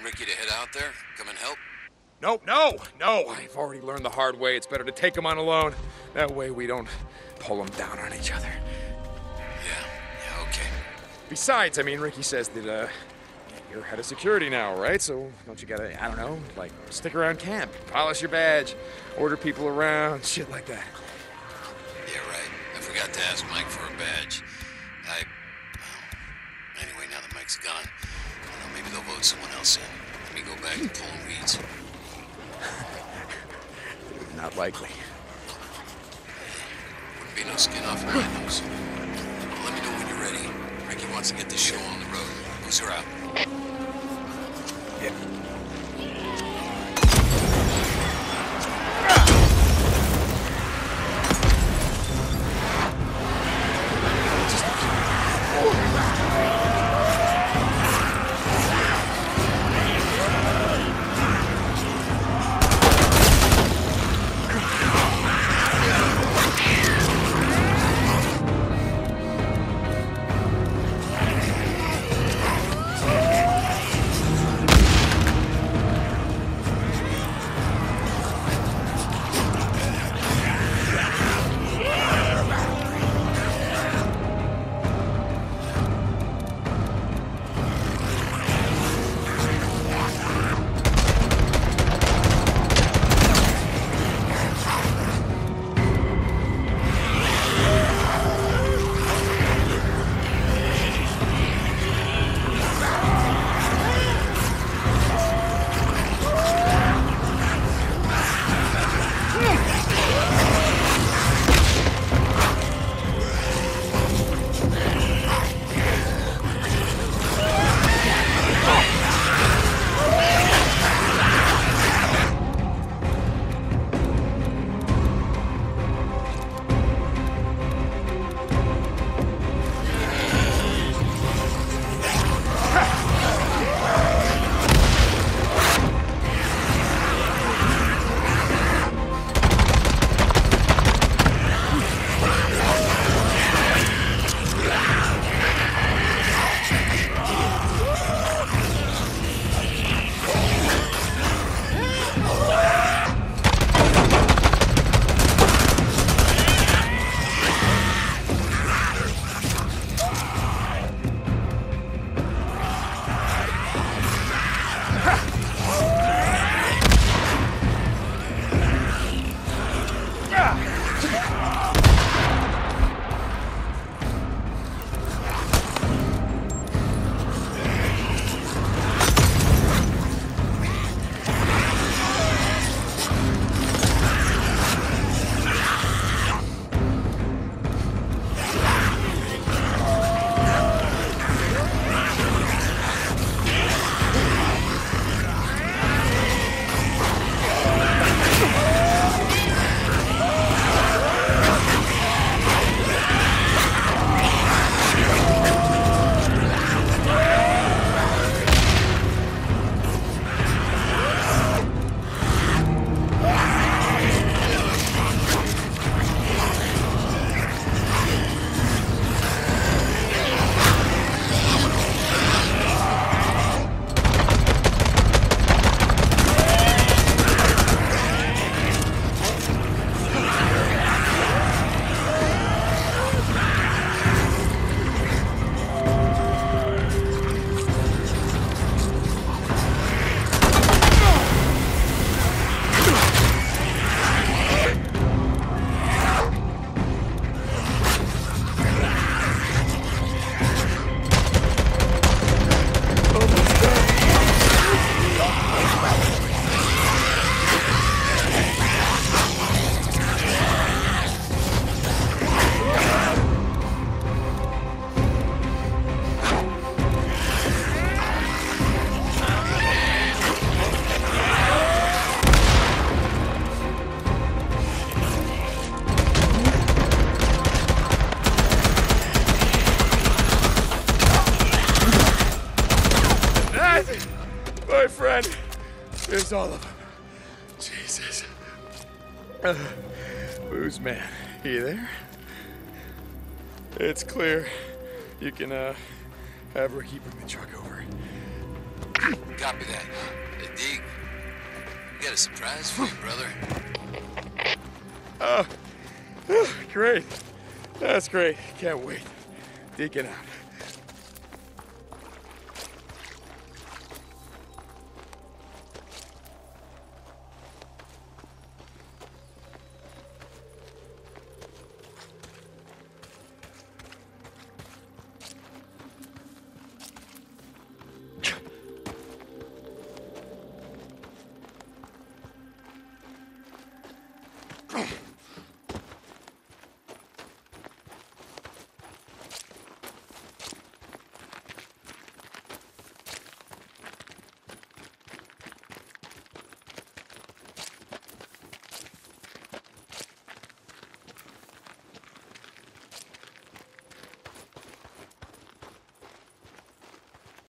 telling Rikki to head out there? Come and help? No, no, no. I've already learned the hard way. It's better to take him on alone. That way we don't pull him down on each other. Yeah, yeah, okay. Besides, I mean, Rikki says that, uh, you're head of security now, right? So don't you gotta, I don't know, like, stick around camp, polish your badge, order people around, shit like that. Yeah, right. I forgot to ask Mike for a badge. I. Well, anyway, now that Mike's gone, I don't know, maybe they'll vote someone else in. Let me go back to pulling weeds. Not likely. Wouldn't be no skin off my nose. Let me know when you're ready. Rikki wants to get this show on the road. Boozer out. My friend. There's all of them. Jesus. Uh, Booze man, you there? It's clear. You can, uh, have Rikki bring the truck over. Copy that. Hey, Deke, we got a surprise for you, brother. Oh, great. That's great. Can't wait. Deacon out.